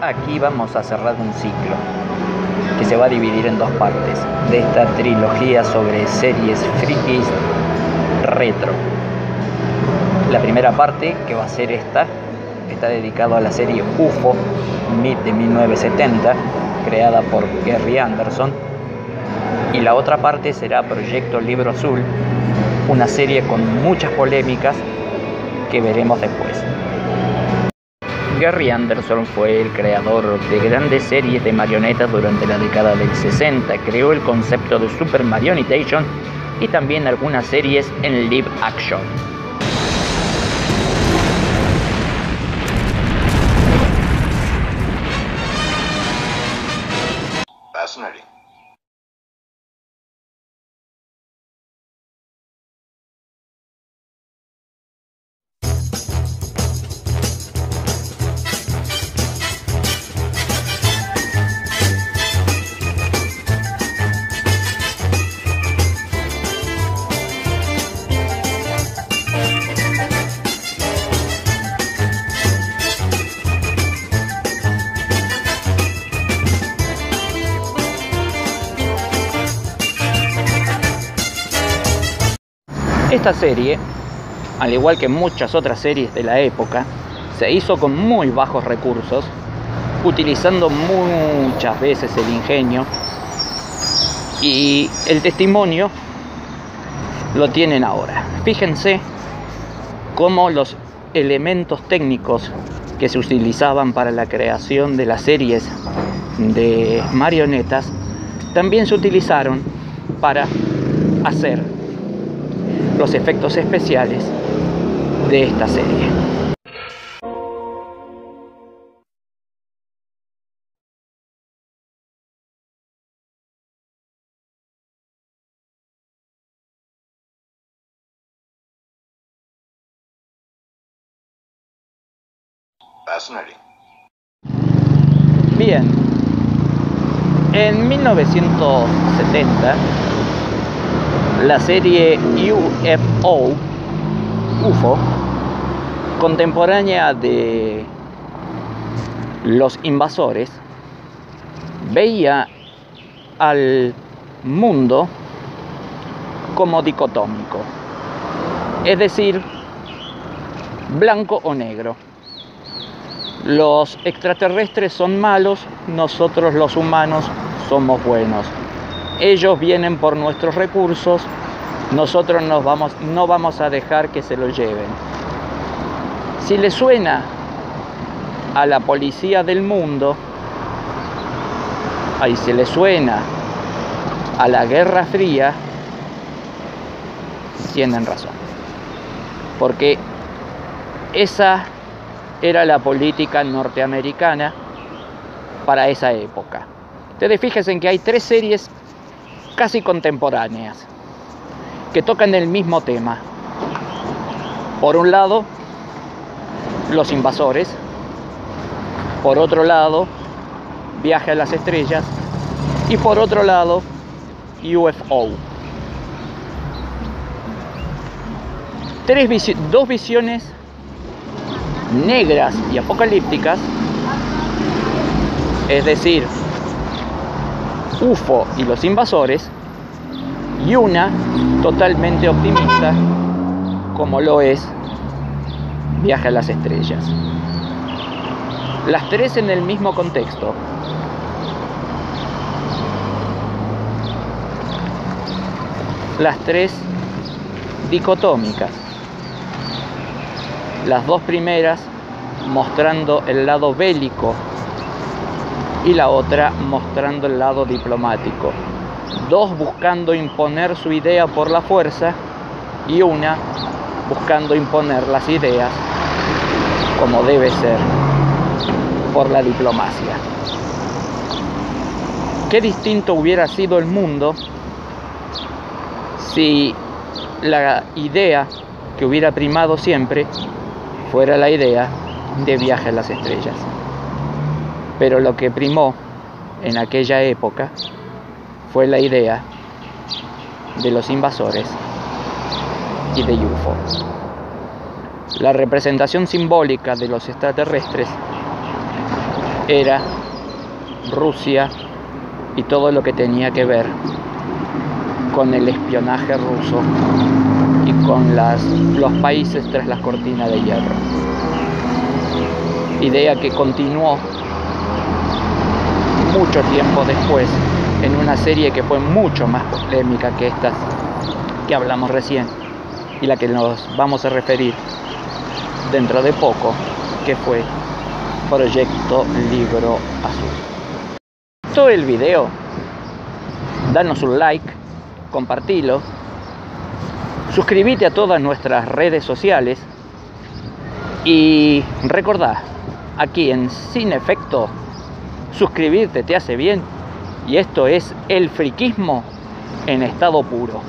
Aquí vamos a cerrar un ciclo que se va a dividir en dos partes de esta trilogía sobre series frikis retro. La primera parte, que va a ser esta, está dedicado a la serie UFO de 1970, creada por Gary Anderson. Y la otra parte será Proyecto Libro Azul, una serie con muchas polémicas que veremos después. Gary Anderson fue el creador de grandes series de marionetas durante la década del 60, creó el concepto de Super Marionetation y también algunas series en live action. Esta serie, al igual que muchas otras series de la época, se hizo con muy bajos recursos, utilizando muchas veces el ingenio y el testimonio lo tienen ahora. Fíjense cómo los elementos técnicos que se utilizaban para la creación de las series de marionetas también se utilizaron para hacer los efectos especiales de esta serie. Bien, en 1970 la serie UFO, UFO, contemporánea de los invasores, veía al mundo como dicotómico, es decir, blanco o negro. Los extraterrestres son malos, nosotros los humanos somos buenos ellos vienen por nuestros recursos, nosotros nos vamos, no vamos a dejar que se lo lleven. Si le suena a la policía del mundo, ahí se le suena a la Guerra Fría, tienen razón. Porque esa era la política norteamericana para esa época. Ustedes fíjense en que hay tres series casi contemporáneas que tocan el mismo tema. Por un lado, los invasores. Por otro lado, viaje a las estrellas. Y por otro lado, UFO. Tres dos visiones negras y apocalípticas, es decir, UFO y los invasores, y una totalmente optimista como lo es Viaje a las Estrellas. Las tres en el mismo contexto. Las tres dicotómicas. Las dos primeras mostrando el lado bélico y la otra mostrando el lado diplomático. Dos buscando imponer su idea por la fuerza y una buscando imponer las ideas como debe ser por la diplomacia. Qué distinto hubiera sido el mundo si la idea que hubiera primado siempre fuera la idea de viaje a las estrellas. Pero lo que primó en aquella época fue la idea de los invasores y de UFO. La representación simbólica de los extraterrestres era Rusia y todo lo que tenía que ver con el espionaje ruso y con las, los países tras la cortina de hierro. Idea que continuó mucho tiempo después en una serie que fue mucho más polémica que estas que hablamos recién y la que nos vamos a referir dentro de poco, que fue Proyecto Libro Azul. Todo el video, danos un like, compartilo, suscríbete a todas nuestras redes sociales y recordá, aquí en Sin Efecto, suscribirte te hace bien y esto es el friquismo en estado puro.